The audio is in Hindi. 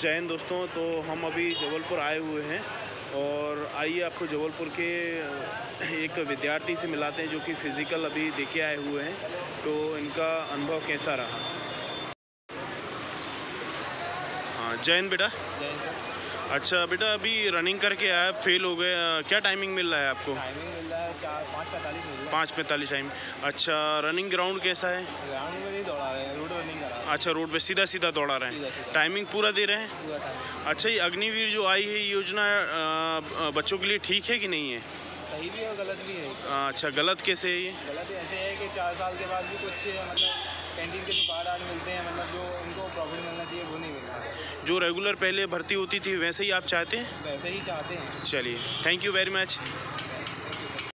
जय हिंद दोस्तों तो हम अभी जबलपुर आए हुए हैं और आइए आपको जबलपुर के एक विद्यार्थी से मिलाते हैं जो कि फ़िज़िकल अभी देखे आए हुए हैं। तो इनका अनुभव कैसा रहा? हाँ जय हिंद बेटा? जय हिंद सर। अच्छा बेटा अभी रनिंग करके आया फेल हो गए क्या टाइमिंग मिल रहा है आपको? टाइमिंग मिल रहा है चार पाँच पैंतालीस पाँच पैंतालीस टाइम अच्छा रनिंग ग्राउंड कैसा है? ग्राउंड में नहीं दौड़ा रहे हैं रोड रनिंग करा अच्छा रोड पे सीधा सीधा दौड़ा रहे हैं। टाइमिंग पूरा दे रहे हैं? अच्छा ये अग्निवीर जो आई है योजना बच्चों के लिए ठीक है कि नहीं है? सही भी है और गलत भी है? अच्छा गलत कैसे है ये? गलत ऐसे है कि चार साल के बाद भी कुछ मतलब कैंटीन के जो कार्ड मिलते हैं मतलब जो उनको प्रॉफिट मिलना चाहिए वो नहीं मिल रहा है जो रेगुलर पहले भर्ती होती थी वैसे ही आप चाहते हैं? वैसे ही चाहते हैं। चलिए थैंक यू वेरी मच